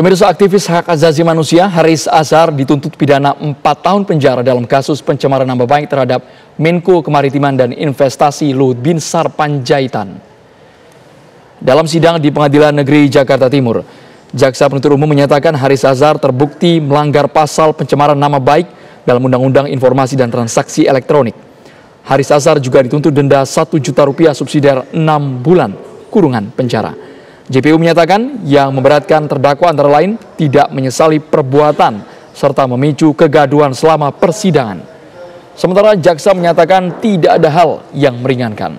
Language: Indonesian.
Pemirsa aktivis hak asasi manusia Haris Azhar dituntut pidana 4 tahun penjara dalam kasus pencemaran nama baik terhadap Menko Kemaritiman dan Investasi Luhut Binsar Panjaitan. Dalam sidang di Pengadilan Negeri Jakarta Timur, Jaksa Penuntut Umum menyatakan Haris Azhar terbukti melanggar pasal pencemaran nama baik dalam Undang-Undang Informasi dan Transaksi Elektronik. Haris Azhar juga dituntut denda 1 juta rupiah subsidiar 6 bulan kurungan penjara. JPU menyatakan yang memberatkan terdakwa antara lain tidak menyesali perbuatan serta memicu kegaduhan selama persidangan. Sementara jaksa menyatakan tidak ada hal yang meringankan.